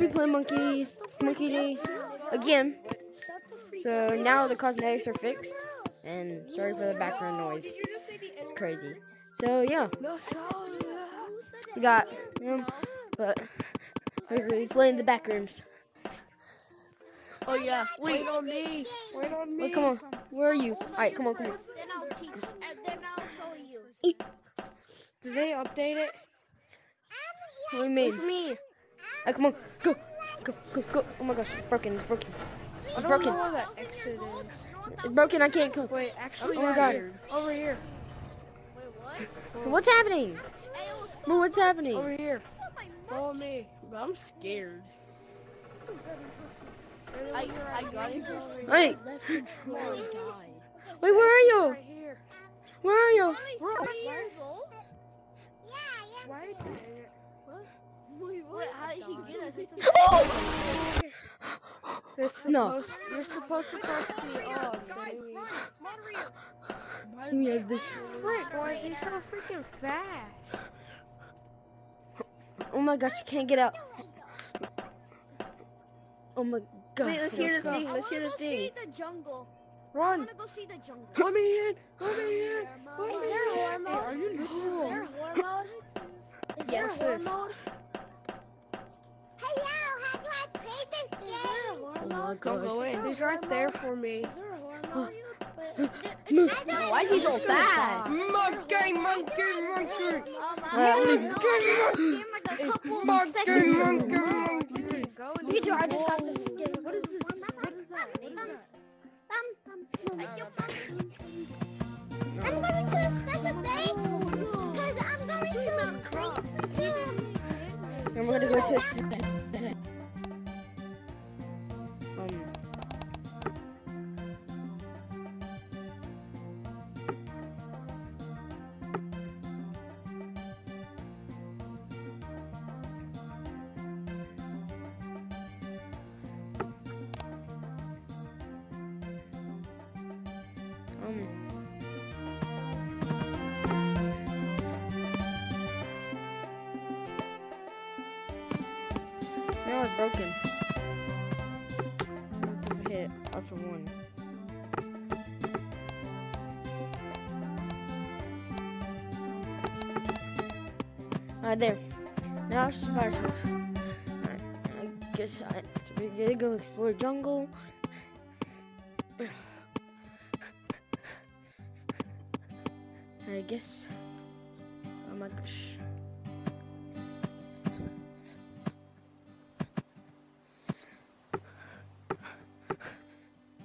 We play Monkey Monkey Day again. So now the cosmetics are fixed. And sorry for the background noise. It's crazy. So yeah. We got him, but we play in the back rooms. Oh yeah. Wait, Wait on me. Wait on me. Wait, come on. Where are you? Alright, come on, come on. Then I'll teach. And then I'll show you. Did they update it? What do you mean? With me. Alright, come on. Go. Go, go, go. Oh my gosh, it's broken. It's broken. It's broken. Know where that exit is. It's broken. I can't go. Wait, actually, oh my god. Over here. Wait, what? What's happening? Hey, yo, stop. No, what's happening? Over here. Follow me. I'm scared. I, I got it. Wait. Wait, where are you? Where are you? Only three years old? Why did you Wait, what? How did he get us? Oh! You're supposed, No. You're supposed to press the on, baby. He has this. Frick, why is he so freaking fast? Oh my gosh, you can't get out. Oh my god. Wait, let's hear Let's the thing. I Let's hear wanna the go see thing. the jungle. I wanna go see the jungle. Let me in. Let me in. Let me in. A war my mode? Don't go in. He's right there for me. Is there a war mode? Move. Why is he so fast? Monkey, monkey, monkey. Monkey, monkey, monkey. Peter, I just got this skin. What is this? What is that? What is that? I'm going to a special day because I'm going to And we're gonna go to a s- um. Um. Now it's broken. Let's hit Alpha 1. Alright, there. Now it's just by. Alright, I guess I, we're gonna go explore jungle. Guess. Oh my gosh.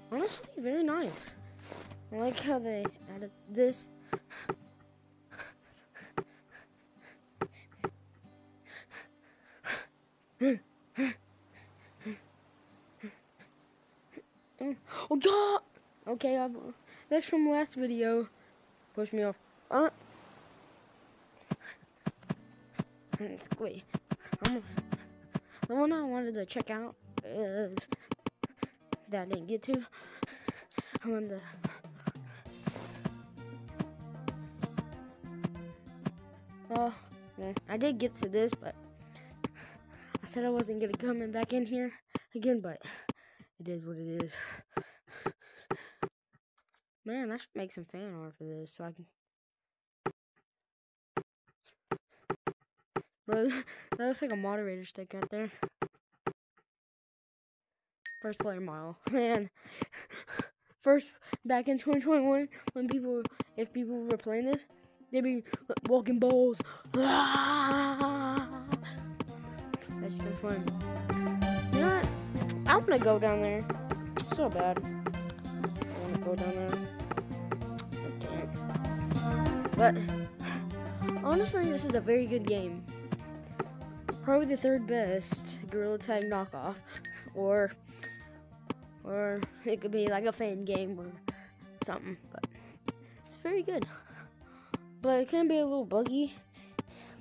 Honestly, very nice. I like how they added this. Oh god! Okay, i that's from last video. Push me off. Uh. Wait. I'm, the one I wanted to check out is that I didn't get to. I wanted to. Oh, yeah, I did get to this, but I said I wasn't gonna come back in here again, but it is what it is. Man, I should make some fan art for this so I can. Bro, that looks like a moderator stick right there. First player mile. Man. First, back in 2021, when people, if people were playing this, they'd be walking balls. That's kind of fun. You know what? I want to go down there. So bad. I want to go down there. Damn. But honestly, this is a very good game. Probably the third best Gorilla Tag knockoff, or or it could be like a fan game or something. But it's very good. But it can be a little buggy,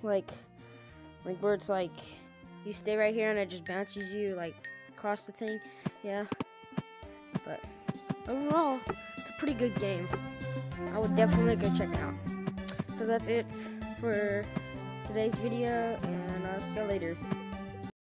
like like where it's like you stay right here and it just bounces you like across the thing. Yeah. But overall, it's a pretty good game. I would definitely go check it out. So that's it for today's video, and I'll see you later.